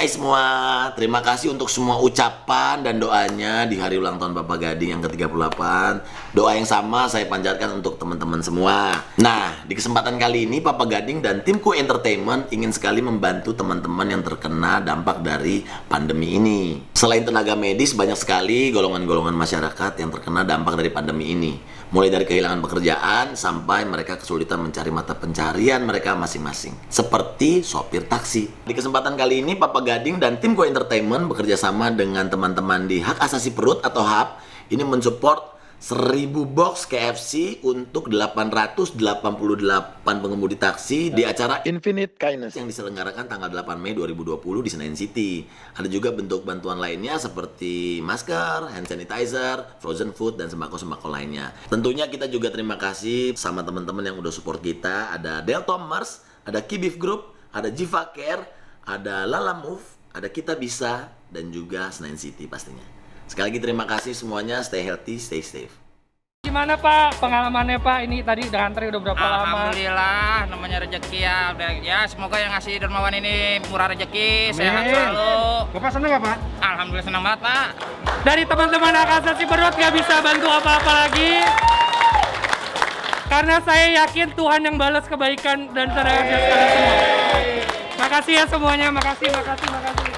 Hai semua, terima kasih untuk semua ucapan dan doanya di hari ulang tahun Bapak Gading yang ke-38. Doa yang sama saya panjatkan untuk teman-teman semua. Nah, di kesempatan kali ini Papa Gading dan timku entertainment ingin sekali membantu teman-teman yang terkena dampak dari pandemi ini. Selain tenaga medis, banyak sekali golongan-golongan masyarakat yang terkena dampak dari pandemi ini. Mulai dari kehilangan pekerjaan sampai mereka kesulitan mencari mata pencarian mereka masing-masing. Seperti sopir taksi. Di kesempatan kali ini Papa Gading dan tim Go Entertainment bekerja sama dengan teman-teman di Hak Asasi Perut atau HAP ini mensupport 1000 box KFC untuk 888 pengemudi taksi di acara Infinite Kindness. yang diselenggarakan tanggal 8 Mei 2020 di Senayan City. Ada juga bentuk bantuan lainnya seperti masker, hand sanitizer, frozen food, dan sembako-sembako lainnya. Tentunya kita juga terima kasih sama teman-teman yang udah support kita. Ada Deltomers, ada Kibif Group, ada Jiva Care, ada Lala Move, ada Kita Bisa, dan juga Senayan City pastinya. Sekali lagi terima kasih semuanya, stay healthy, stay safe. Gimana Pak pengalamannya Pak? Ini tadi udah antri udah berapa lama? Alhamdulillah namanya rezeki ya udah ya semoga yang ngasih dermawan ini murah rezeki sehat Amin. selalu Bapak seneng nggak Pak? Alhamdulillah senang banget Pak Dari teman-teman hak asasi perut nggak bisa bantu apa-apa lagi. Karena saya yakin Tuhan yang balas kebaikan dan saudara kalian semua. Makasih ya semuanya, makasih, makasih, makasih.